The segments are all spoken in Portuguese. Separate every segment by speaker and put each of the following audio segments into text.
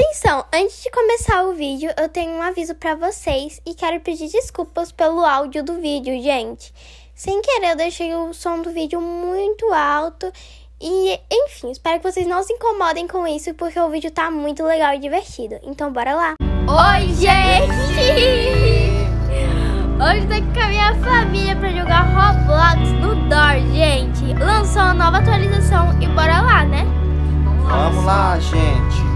Speaker 1: Atenção, antes de começar o vídeo, eu tenho um aviso pra vocês e quero pedir desculpas pelo áudio do vídeo, gente. Sem querer, eu deixei o som do vídeo muito alto e, enfim, espero que vocês não se incomodem com isso porque o vídeo tá muito legal e divertido. Então, bora lá. Oi, gente! Hoje tô aqui com a minha família pra jogar Roblox no Door, gente. Lançou uma nova atualização e bora lá, né?
Speaker 2: Vamos lá, gente.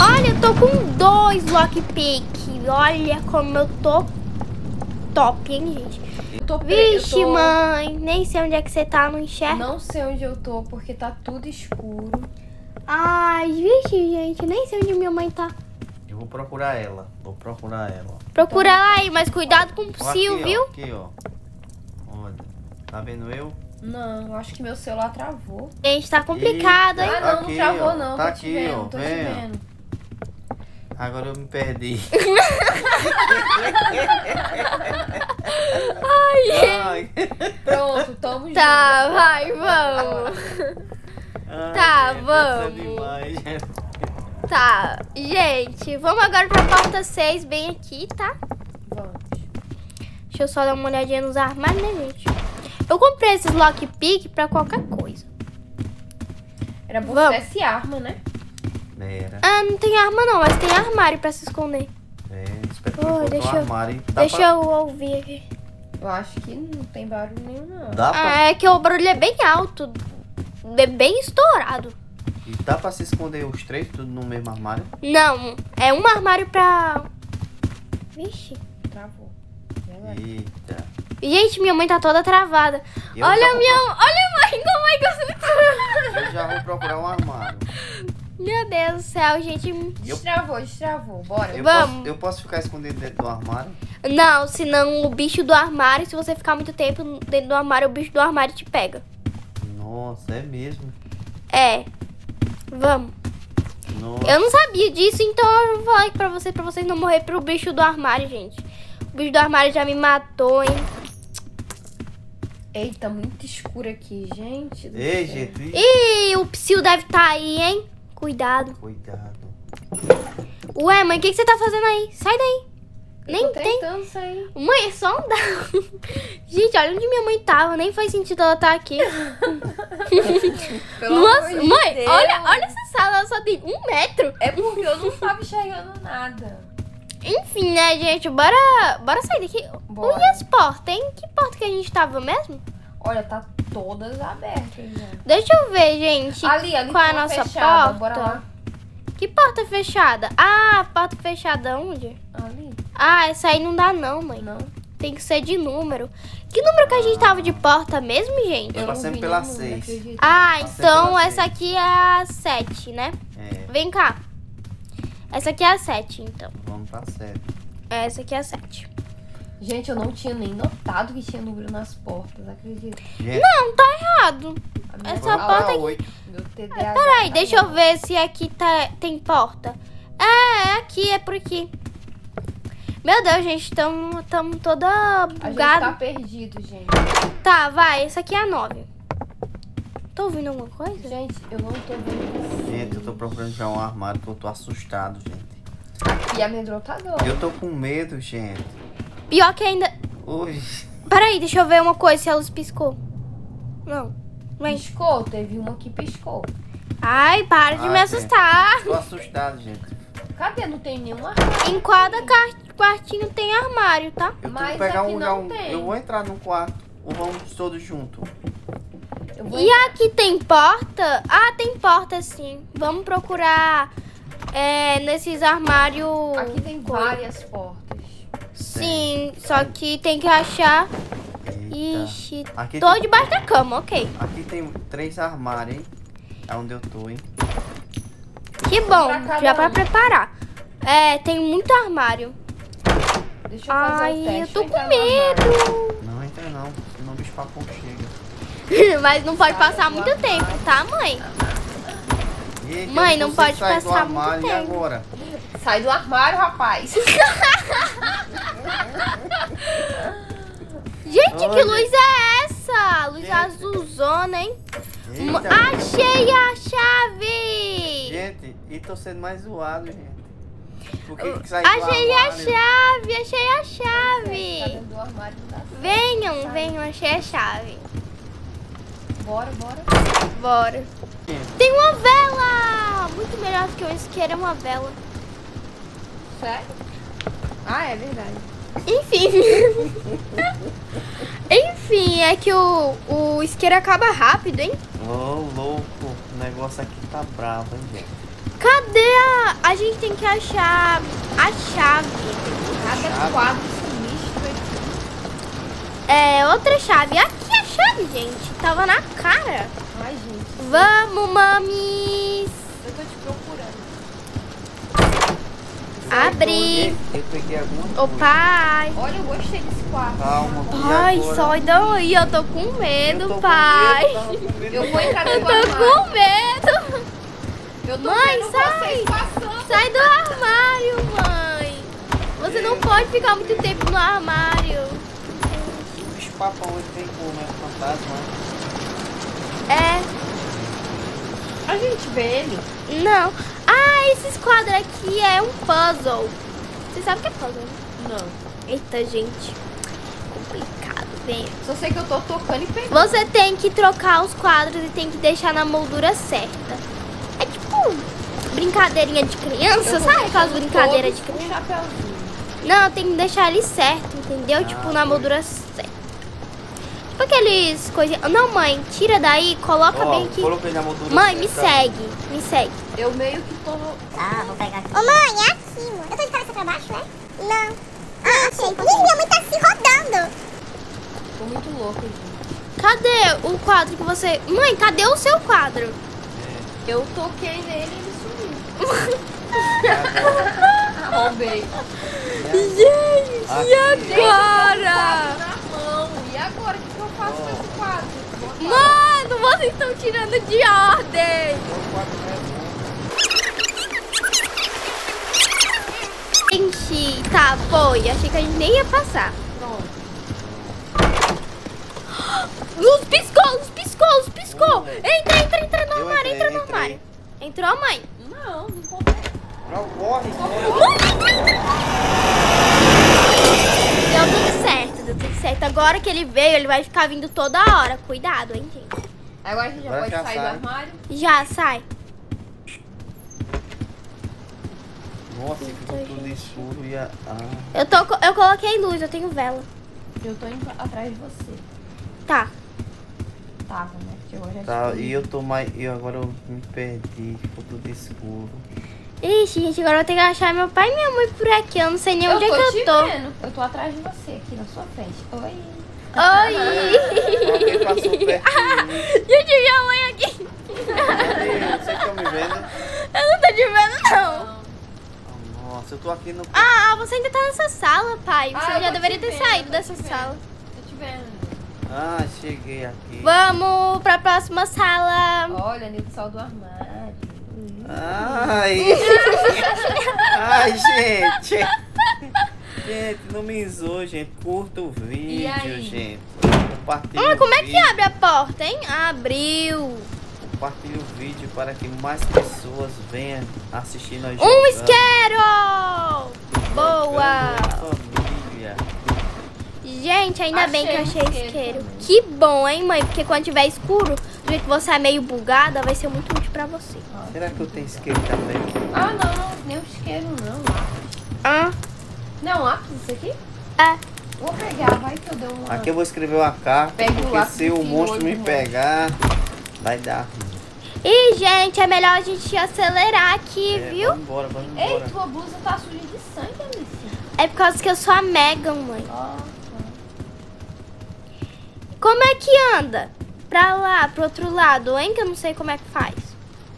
Speaker 1: Olha, eu tô com dois lockpick. Olha como eu tô top, hein, gente?
Speaker 3: Eu tô
Speaker 1: Vixe,
Speaker 3: eu tô-
Speaker 1: mãe, nem sei onde é que você tá, não enxerga.
Speaker 3: Não sei onde eu tô porque tá tudo escuro.
Speaker 1: Ai, vixe, gente, nem sei onde minha mãe tá.
Speaker 2: Eu vou procurar ela. Vou procurar ela.
Speaker 1: Procura lá aí, mas cuidado com o
Speaker 2: aqui,
Speaker 1: viu?
Speaker 2: Ó, aqui, ó. Olha. Tá vendo eu?
Speaker 3: Não, acho que meu celular travou.
Speaker 1: Gente, tá complicado, hein?
Speaker 2: Eita.
Speaker 3: Ah, não,
Speaker 2: Aqui,
Speaker 3: não travou
Speaker 2: ó.
Speaker 3: não.
Speaker 2: Tá
Speaker 3: tô
Speaker 2: aqui,
Speaker 3: te vendo,
Speaker 2: ó,
Speaker 3: tô te
Speaker 2: vem, ó.
Speaker 3: vendo.
Speaker 2: Agora eu me perdi. Ai.
Speaker 3: Pronto, tamo
Speaker 1: Tá, vai, vamos.
Speaker 2: Ai,
Speaker 1: Tá,
Speaker 2: gente,
Speaker 1: vamos.
Speaker 2: essa é demais.
Speaker 1: Tá, gente, vamos agora pra porta 6, bem aqui, tá?
Speaker 3: junto. Vamos.
Speaker 1: Deixa eu só dar uma olhadinha nos armários, né, gente? Eu comprei esses lockpick pra qualquer coisa.
Speaker 3: Era bom
Speaker 1: Vamos.
Speaker 3: se arma, né?
Speaker 2: Era.
Speaker 1: Ah, não tem arma não, mas tem armário pra se esconder.
Speaker 2: É, espero que encontre
Speaker 1: deixa eu-
Speaker 2: armário? Dá
Speaker 1: Deixa
Speaker 2: pra...
Speaker 1: eu ouvir aqui.
Speaker 3: Eu acho que não tem barulho nenhum, não.
Speaker 2: Dá pra...
Speaker 1: Ah, é que o barulho é bem alto. É bem estourado.
Speaker 2: E dá pra se esconder os três tudo no mesmo armário?
Speaker 1: Não, é um armário pra. Vixe.
Speaker 3: Travou.
Speaker 2: Eita.
Speaker 1: Gente, minha mãe tá toda travada.
Speaker 2: Eu
Speaker 1: olha
Speaker 2: já
Speaker 1: a
Speaker 2: vou
Speaker 1: minha. Olha a mãe, como é que eu
Speaker 2: Eu já vou procurar um armário.
Speaker 1: Meu Deus do céu, gente.
Speaker 3: Destravou, destravou. Bora.
Speaker 2: Eu
Speaker 1: Vamos.
Speaker 2: posso, eu posso ficar escondido dentro do armário?
Speaker 1: Não, senão o bicho do armário, se você ficar muito tempo dentro do armário, o bicho do armário te pega.
Speaker 2: Nossa, é mesmo.
Speaker 1: É. Vamos.
Speaker 2: Nossa.
Speaker 1: Eu não sabia disso, então eu vou falar aqui pra vocês, pra vocês não morrer pro bicho do armário, gente. O bicho do armário já me matou, hein?
Speaker 3: Eita, muito escuro aqui, gente.
Speaker 2: Ei, gente. ih,
Speaker 1: o psil deve estar aí, hein? Cuidado.
Speaker 2: Cuidado.
Speaker 1: Ué, mãe, o que, que você tá fazendo aí? Sai daí.
Speaker 3: Eu
Speaker 1: Nem
Speaker 3: tô
Speaker 1: tem.
Speaker 3: sair.
Speaker 1: Mãe, é só andar. Gente, olha onde minha mãe tava. Nem faz sentido ela estar aqui.
Speaker 3: Pelo
Speaker 1: Nossa, mãe,
Speaker 3: Deus.
Speaker 1: olha, olha essa sala. Ela só tem um metro.
Speaker 3: É porque eu não tava enxergando nada.
Speaker 1: Enfim, né, gente? Bora, bora sair daqui.
Speaker 3: Bora.
Speaker 1: E as portas, hein? Que porta que a gente tava mesmo?
Speaker 3: Olha, tá todas abertas já.
Speaker 1: Deixa eu ver, gente.
Speaker 3: Ali, ali
Speaker 1: Qual é a nossa
Speaker 3: fechada.
Speaker 1: porta?
Speaker 3: Bora lá.
Speaker 1: Que porta fechada? Ah, porta fechada onde?
Speaker 3: Ali.
Speaker 1: Ah, essa aí não dá não, mãe.
Speaker 3: Não.
Speaker 1: Tem que ser de número. Que número que a gente tava de porta mesmo, gente?
Speaker 2: Eu
Speaker 3: não
Speaker 2: passei pela
Speaker 3: nenhum,
Speaker 2: seis.
Speaker 3: não acredito.
Speaker 1: Ah,
Speaker 2: Passei
Speaker 1: então essa
Speaker 2: seis.
Speaker 1: aqui é a 7, né?
Speaker 2: É,
Speaker 1: Vem cá. Essa aqui é a 7, então.
Speaker 2: vamos pra sete.
Speaker 1: Essa aqui é a 7.
Speaker 3: Gente, eu não tinha nem notado que tinha número nas portas, acredito.
Speaker 2: Gente,
Speaker 1: Não, tá errado.
Speaker 3: A
Speaker 1: Essa porta
Speaker 2: pra
Speaker 1: aqui-
Speaker 3: TDAH.
Speaker 1: Peraí,
Speaker 3: tá
Speaker 1: deixa eu
Speaker 3: bom.
Speaker 1: ver se aqui tá, tem porta. É, é aqui, é por aqui. Meu Deus, gente, tamo, tamo toda
Speaker 3: A gente tá
Speaker 1: bugada.
Speaker 3: perdido, gente.
Speaker 1: Tá, vai, essa aqui é a 9. Tô ouvindo alguma coisa?
Speaker 3: Gente, eu não tô vendo
Speaker 2: Gente, eu tô procurando já um armário que eu tô assustado, gente.
Speaker 3: E amedrontador.
Speaker 2: Eu tô com medo, gente.
Speaker 1: Pior que ainda.
Speaker 2: Ui.
Speaker 1: Peraí, deixa eu ver uma coisa se a luz piscou. Não. Vem.
Speaker 3: Piscou, teve uma que piscou.
Speaker 1: Ai, para de
Speaker 2: Ai,
Speaker 1: me
Speaker 2: gente.
Speaker 1: assustar.
Speaker 2: Tô assustado, gente.
Speaker 3: Cadê? Não tem nenhuma armário.
Speaker 1: Em cada quartinho tem armário, tá?
Speaker 2: Eu
Speaker 3: Mas
Speaker 2: pegar
Speaker 3: aqui
Speaker 2: um,
Speaker 3: não
Speaker 2: já um.
Speaker 3: tem.
Speaker 2: Eu vou entrar no quarto. Ou vamos todos juntos?
Speaker 1: E aqui tem porta? Ah, tem porta sim. Vamos procurar é, nesses armários.
Speaker 3: Aqui tem várias portas.
Speaker 1: Sim, só que tem que achar.
Speaker 2: Eita.
Speaker 1: Ixi,
Speaker 2: Aqui
Speaker 1: tô
Speaker 2: tem,
Speaker 1: debaixo da cama, ok.
Speaker 2: aqui tem três armários, hein? É onde eu tô, hein?
Speaker 1: Que bom,
Speaker 3: Pra
Speaker 1: já pra
Speaker 3: um.
Speaker 1: preparar. É, tem muito armário.
Speaker 3: Deixa eu fazer
Speaker 1: Ai,
Speaker 3: teste.
Speaker 1: eu tô com
Speaker 3: armário.
Speaker 1: medo.
Speaker 2: Não entra não, senão o bicho papão chega.
Speaker 1: Mas não pode passar muito tempo, tá, mãe?
Speaker 2: Eita,
Speaker 1: Mãe, não pode passar muito
Speaker 2: E
Speaker 1: tempo.
Speaker 2: agora?
Speaker 3: Sai do armário, rapaz.
Speaker 1: Gente, que luz é essa? Luz
Speaker 2: Gente.
Speaker 1: azulzona, hein?
Speaker 2: Eita.
Speaker 1: Achei a chave!
Speaker 2: Gente, e tô sendo mais zoado, gente. Por que que saiu do
Speaker 1: Achei a chave, achei a
Speaker 3: Tá
Speaker 1: chave.
Speaker 3: dá certo.
Speaker 1: Venham, venham, achei a chave.
Speaker 3: Bora, bora.
Speaker 1: Bora. Tem uma vela! Muito melhor do que um isqueiro, é uma vela.
Speaker 3: Sério? Ah, é verdade.
Speaker 1: Enfim. Enfim, é que o, o isqueiro acaba rápido, hein?
Speaker 2: Ô, louco. O negócio aqui tá bravo, hein, gente.
Speaker 1: Cadê a... A gente tem que achar a chave.
Speaker 3: Cada
Speaker 2: Chave.
Speaker 3: quadro sinistro aqui.
Speaker 1: É, outra chave. Aqui a chave, gente. Tava na cara.
Speaker 3: Ai, gente.
Speaker 1: Vamos, mamis.
Speaker 3: Eu tô te procurando.
Speaker 1: Abrir.
Speaker 2: Gente, Eu peguei alguma
Speaker 1: Ô, pai.
Speaker 3: Olha, eu gostei desse quarto.
Speaker 2: Calma. e
Speaker 1: Ai,
Speaker 2: agora?
Speaker 1: sai daí. Eu tô com
Speaker 2: Eu
Speaker 1: medo,
Speaker 2: tô com
Speaker 1: pai.
Speaker 2: medo, com medo.
Speaker 3: Eu vou entrar
Speaker 1: Eu
Speaker 3: no
Speaker 1: tô
Speaker 3: armário.
Speaker 1: com medo.
Speaker 3: Eu tô
Speaker 1: Mãe, sai. Sai do armário, mãe. Você não pode ficar muito tempo no armário.
Speaker 2: O bicho papão ele vem como? É fantasma?
Speaker 1: É,
Speaker 3: A gente vê ele.
Speaker 1: não. Ah, esses quadros aqui é um puzzle. Você sabe o que é puzzle?
Speaker 3: Não.
Speaker 1: Eita, gente. Complicado, vem.
Speaker 3: Só sei que eu tô tocando e pegando.
Speaker 1: Você tem que trocar os quadros e tem que deixar na moldura certa. É tipo brincadeirinha de criança, sabe aquelas brincadeiras de criança? Não, tem que deixar ele certo, entendeu?
Speaker 2: Ah,
Speaker 1: tipo, na
Speaker 2: foi.
Speaker 1: moldura certa. Aqueles coisinhas. Não, mãe, tira daí, coloca
Speaker 2: Ó,
Speaker 1: bem aqui.
Speaker 2: coloquei na moldura
Speaker 1: Mãe, me segue, me segue.
Speaker 3: Eu meio que tô.
Speaker 4: Ah, vou pegar aqui. Ô mãe, é aqui, mãe. Eu tô de cabeça pra baixo, né? Não. Ah, achei. Ih, minha mãe tá se rodando.
Speaker 3: tô muito louca, gente.
Speaker 1: Cadê o quadro que você. Mãe, cadê o seu quadro?
Speaker 3: Eu toquei nele e ele sumiu.
Speaker 2: É,
Speaker 3: Roubei.
Speaker 1: Gente, e agora?
Speaker 3: na mão. E agora? Faço com esse quadro?
Speaker 1: Mano, vocês estão tirando de ordem. Gente, tá, foi. Achei que a gente nem ia passar.
Speaker 3: Pronto.
Speaker 1: Luz piscou, luz piscou, luz piscou. Entra, entra, entra no armário, entra no armário. Entrou, mãe?
Speaker 3: Não, não comprei.
Speaker 2: Não, corre, corre.
Speaker 1: Deu tudo certo, deu tudo certo. Agora que ele veio, ele vai ficar vindo toda hora. Cuidado, hein, gente.
Speaker 3: Agora a gente já
Speaker 2: Agora
Speaker 3: pode
Speaker 2: já
Speaker 3: sair
Speaker 2: sai.
Speaker 3: do armário.
Speaker 1: Já, sai.
Speaker 2: Nossa, ficou tudo escuro e a... Ah,
Speaker 1: Eu, tô, eu coloquei luz, eu tenho vela.
Speaker 3: Eu tô indo atrás de você.
Speaker 1: Tá.
Speaker 3: Tava, né? Porque agora já
Speaker 2: tá, e eu tô mais... E agora eu me perdi, ficou tudo escuro.
Speaker 1: Ixi, gente, agora eu tenho que achar meu pai e minha mãe por aqui. Eu não sei nem
Speaker 3: Eu
Speaker 1: onde é que
Speaker 3: te
Speaker 1: eu tô.
Speaker 3: vendo. Eu tô atrás de você, aqui na sua frente. Oi.
Speaker 1: Oi!
Speaker 2: Alguém passou perto de mim.
Speaker 1: Gente, minha mãe aqui.
Speaker 2: Vocês estão me vendo?
Speaker 1: Eu não tô te vendo, não.
Speaker 2: Ah, Nossa, eu tô aqui no...
Speaker 1: Ah, você ainda tá nessa sala, pai. Você
Speaker 3: Ah,
Speaker 1: já deveria
Speaker 3: te
Speaker 1: ter
Speaker 3: vendo,
Speaker 1: saído dessa
Speaker 3: te vendo.
Speaker 1: sala.
Speaker 3: Tô te vendo.
Speaker 2: Ah, cheguei aqui.
Speaker 1: Vamos pra próxima sala.
Speaker 3: Olha, saiu do armário.
Speaker 2: Ai! Ai, gente! Gente, não me zoe, gente. Curta o vídeo, gente. Compartilhe
Speaker 1: Ah, como é que abre a porta, hein? Abriu.
Speaker 2: Compartilhe o vídeo para que mais pessoas venham assistir nós
Speaker 1: Um isqueiro! Boa!
Speaker 2: Família.
Speaker 1: Gente, ainda bem que eu
Speaker 3: Achei
Speaker 1: achei
Speaker 3: um isqueiro.
Speaker 1: Que bom, hein, mãe? Porque quando tiver escuro, do jeito que você é meio bugada, vai ser muito útil pra você.
Speaker 2: Será que eu tenho isqueiro também?
Speaker 3: Ah, não. Nem o isqueiro, não.
Speaker 1: Ah,
Speaker 3: Não, lápis, isso aqui?
Speaker 1: é.
Speaker 3: Vou pegar, vai que eu dei uma...
Speaker 2: Aqui eu vou escrever uma carta,
Speaker 3: Pega o
Speaker 2: porque
Speaker 3: lápis
Speaker 2: se
Speaker 3: e
Speaker 2: o monstro me
Speaker 3: do
Speaker 2: pegar, vai dar.
Speaker 1: Ih, gente, é melhor a gente acelerar aqui,
Speaker 2: É,
Speaker 1: viu?
Speaker 2: Vamos embora, vamos
Speaker 3: Ei,
Speaker 2: embora.
Speaker 3: tua blusa tá suja de sangue, Alice.
Speaker 1: É por causa que eu sou a Megan, mãe.
Speaker 3: Ó,
Speaker 1: Como é que anda? Pra lá, pro outro lado, hein? Que eu não sei como é que faz.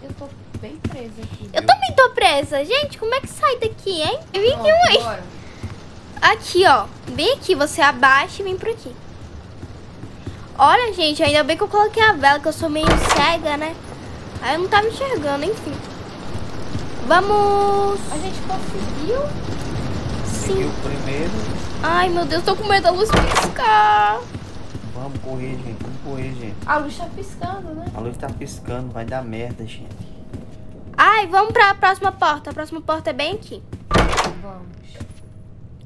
Speaker 3: eu tô bem presa aqui.
Speaker 1: Eu também tô presa. Gente, como é que sai daqui, hein? Vem aqui, mãe.
Speaker 3: bora.
Speaker 1: Aqui, ó. Vem aqui, você abaixa e vem por aqui. Olha, gente, ainda bem que eu coloquei a vela, que eu sou meio cega, né? Aí eu não tava enxergando, enfim. Vamos.
Speaker 3: A gente conseguiu.
Speaker 2: Seguiu
Speaker 1: Sim.
Speaker 2: primeiro.
Speaker 1: Ai, meu Deus, tô com medo da luz piscar.
Speaker 2: Vamos correr, gente. Vamos correr, gente.
Speaker 3: A luz tá piscando, né?
Speaker 2: A luz tá piscando, vai dar merda, gente.
Speaker 1: Ai, vamos pra próxima porta. A próxima porta é bem aqui.
Speaker 3: Vamos.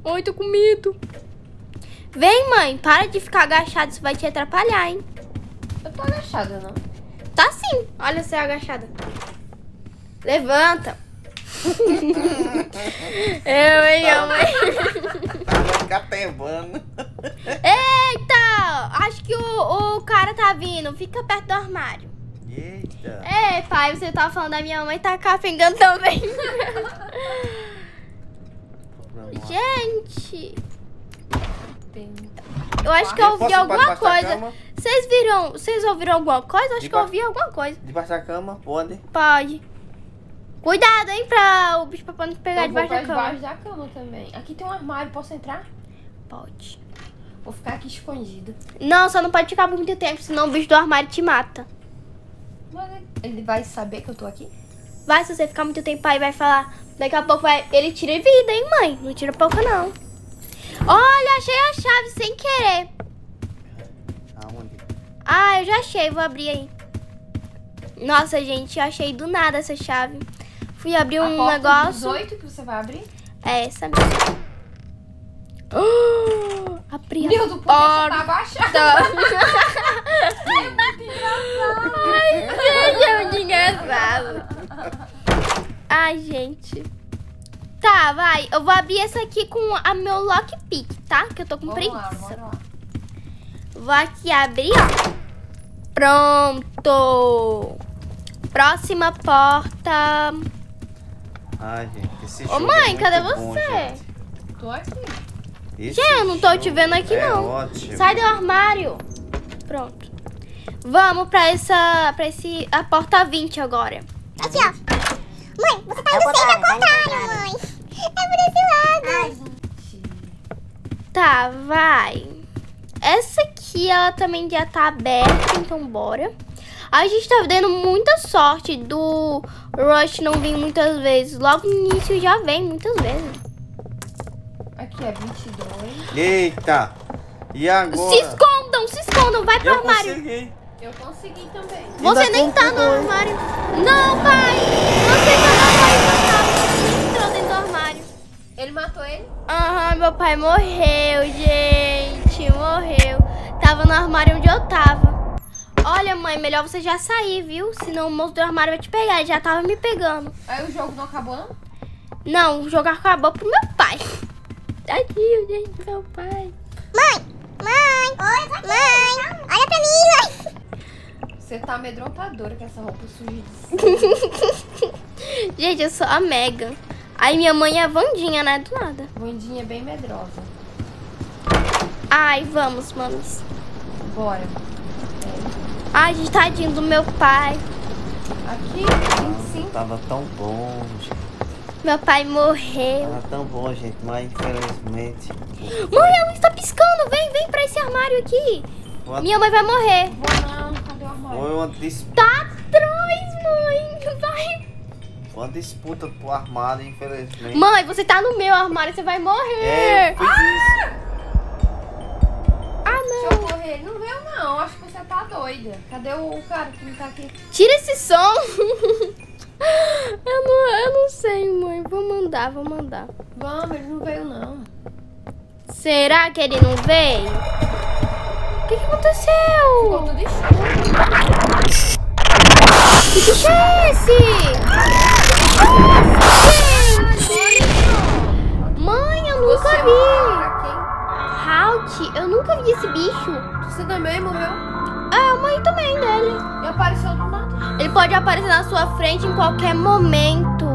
Speaker 1: Ai, tô com medo. Vem, mãe. Para de ficar agachado. Isso vai te atrapalhar, hein?
Speaker 3: Eu tô agachada, não?
Speaker 1: Tá sim. Olha você agachada. Levanta. Eu, hein, mãe.
Speaker 2: Vai ficar tembando.
Speaker 1: Eita! Acho que o, o cara tá vindo. Fica perto do armário.
Speaker 2: Eita.
Speaker 1: Ei, pai, você tá falando da minha mãe tá capengando também. Gente, eu acho que eu ouvi alguma coisa. Vocês viram? Vocês ouviram alguma coisa? Acho que eu ouvi alguma coisa.
Speaker 2: Debaixo da cama, pode.
Speaker 1: Pode. Cuidado, hein, pra o bicho papão não pegar
Speaker 3: vou
Speaker 1: debaixo da cama.
Speaker 3: debaixo da cama também. Aqui tem um armário, posso entrar?
Speaker 1: Pode.
Speaker 3: Vou ficar aqui escondida.
Speaker 1: Não, só não pode ficar por muito tempo, senão o bicho do armário te mata.
Speaker 3: Mas ele vai saber que eu tô aqui?
Speaker 1: Vai, se você ficar muito tempo aí, vai falar. Daqui a pouco vai. Ele tira vida, hein, mãe? Não tira pouco, não. Olha, achei a chave sem querer.
Speaker 2: Aonde?
Speaker 1: Ah, eu já achei, vou abrir aí. Nossa, gente, eu achei do nada essa chave. Fui abrir
Speaker 3: a
Speaker 1: um negócio.
Speaker 3: 18 que você vai abrir?
Speaker 1: É essa mesmo. Oh, abri a
Speaker 3: Meu, do porquê você tá
Speaker 1: porta.
Speaker 3: abaixada?
Speaker 1: Ai, gente, é muito engraçado. Ai, gente. Tá, vai. Eu vou abrir essa aqui com a meu lockpick, tá? Que eu tô com
Speaker 3: Vamos lá,
Speaker 1: preguiça.
Speaker 3: bora lá.
Speaker 1: Vou aqui abrir, ó. Pronto. Próxima porta.
Speaker 2: Ai, gente, esse
Speaker 1: Ô,
Speaker 2: jogo
Speaker 1: mãe,
Speaker 2: é
Speaker 1: cadê
Speaker 2: muito bom,
Speaker 1: você?
Speaker 2: gente.
Speaker 3: Tô aqui.
Speaker 2: Esse
Speaker 1: Gente, eu não tô te vendo aqui,
Speaker 2: é
Speaker 1: não.
Speaker 2: Ótimo.
Speaker 1: Sai do armário. Pronto. Vamos pra essa. pra esse. a porta 20 agora.
Speaker 4: Aqui, ó. Mãe, você tá indo sempre ao contrário, mãe. É por esse lado.
Speaker 1: Tá, vai. Essa aqui, ela também já tá aberta, então bora. A gente tá dando muita sorte do Rush não vir muitas vezes. Logo no início já vem muitas vezes.
Speaker 3: Aqui é 22.
Speaker 2: Eita! E agora?
Speaker 1: Se escondam, se escondam. Vai pro
Speaker 2: Eu
Speaker 1: armário.
Speaker 2: consegui.
Speaker 3: Eu consegui também.
Speaker 1: Você nem tá no armário. Não, pai. Você tá no armário nem entrou dentro do armário.
Speaker 3: Ele matou ele?
Speaker 1: Aham, meu pai morreu, gente. Morreu. Tava no armário onde eu tava. Olha, mãe, melhor você já sair, viu? Senão o moço do armário vai te pegar. Ele já tava me pegando.
Speaker 3: Aí o jogo não acabou, não?
Speaker 1: Não, o jogo acabou pro meu pai. Tadinho, gente, meu pai.
Speaker 4: Mãe, mãe. Oi, mãe. Olha pra mim, mãe.
Speaker 3: Você tá amedrontadora com essa roupa suja.
Speaker 1: Gente, eu sou a Mega. Aí minha mãe é a Vandinha, né? Do nada.
Speaker 3: Vandinha é bem medrosa.
Speaker 1: Ai, vamos, mames.
Speaker 3: Bora.
Speaker 1: Ai, gente, tadinho do meu pai.
Speaker 3: Aqui,
Speaker 2: Ah,
Speaker 3: 25.
Speaker 2: Tava tão bom, gente.
Speaker 1: Meu pai morreu.
Speaker 2: Tava tão bom, gente, mas infelizmente.
Speaker 1: Mãe, a luz tá piscando. Vem, vem pra esse armário aqui.
Speaker 2: Foi
Speaker 1: Minha mãe vai morrer.
Speaker 3: Vou não, cadê o armário?
Speaker 2: foi uma disputa,
Speaker 1: Tá atrás, mãe. Vai.
Speaker 2: uma disputa pro armário, infelizmente.
Speaker 1: Mãe, você tá no meu armário, você vai morrer.
Speaker 2: É, fiz isso.
Speaker 1: Ah,
Speaker 3: Deixa
Speaker 1: não.
Speaker 3: eu correr. Não veio, não. Acho que você tá doida. Cadê o cara que não tá aqui?
Speaker 1: Tira esse som. eu, não, eu não sei, mãe. Vou mandar, vou mandar.
Speaker 3: Vamos, ele não veio, não.
Speaker 1: Será que ele não veio? O que, que
Speaker 3: Ficou
Speaker 1: aconteceu?
Speaker 3: tudo escuro.
Speaker 1: Que bicho é esse? Gente! Pode aparecer na sua frente em qualquer momento.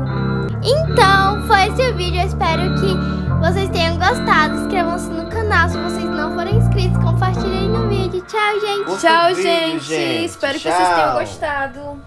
Speaker 1: Então, foi esse o vídeo. Eu espero que vocês tenham gostado. Inscrevam-se no canal se vocês não forem inscritos. Compartilhem no vídeo. Tchau, gente.
Speaker 2: Curta o
Speaker 3: Tchau,
Speaker 2: vídeo,
Speaker 3: gente.
Speaker 2: gente.
Speaker 3: Espero que vocês tenham
Speaker 2: Tchau.
Speaker 3: gostado.